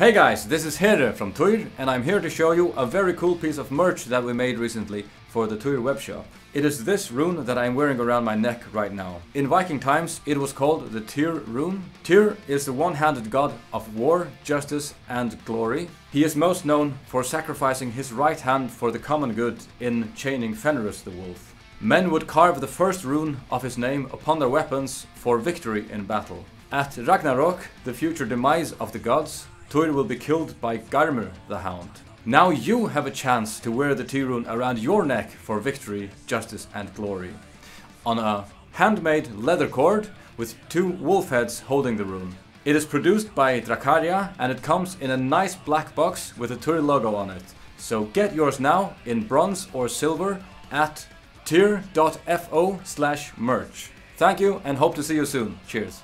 Hey guys, this is Heri from Tyr and I'm here to show you a very cool piece of merch that we made recently for the Tyr webshop. It is this rune that I'm wearing around my neck right now. In Viking times it was called the Tyr rune. Tyr is the one-handed god of war, justice and glory. He is most known for sacrificing his right hand for the common good in chaining Fenris the wolf. Men would carve the first rune of his name upon their weapons for victory in battle. At Ragnarok, the future demise of the gods, Tyr will be killed by Garmr the Hound. Now you have a chance to wear the T-rune around your neck for victory, justice and glory. On a handmade leather cord with two wolf heads holding the rune. It is produced by Dracaria and it comes in a nice black box with a Tyr logo on it. So get yours now in bronze or silver at tyr.fo slash merch. Thank you and hope to see you soon. Cheers.